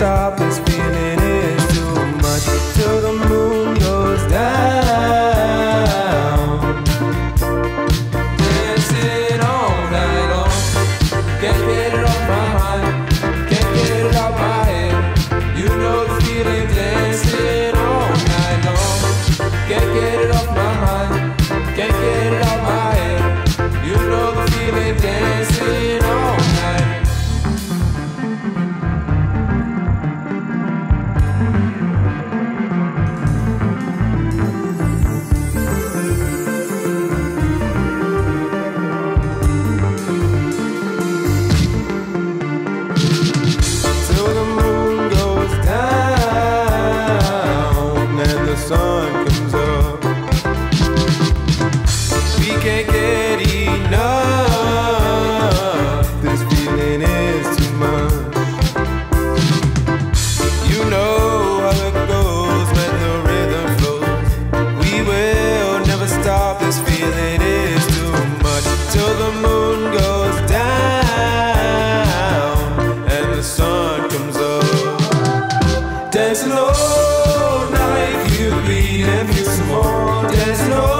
stop. Can't get enough. This feeling is too much. You know how it goes when the rhythm flows. We will never stop. This feeling is too much till the moon goes down and the sun comes up. Dancing feel the beat and feel some more. Dancing all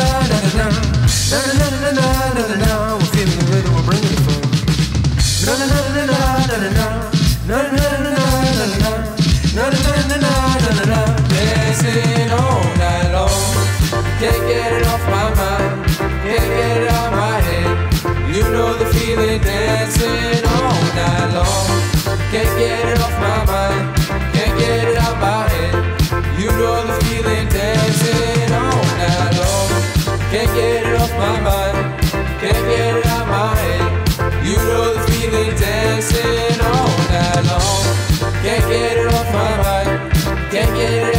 Can't get it